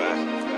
fast.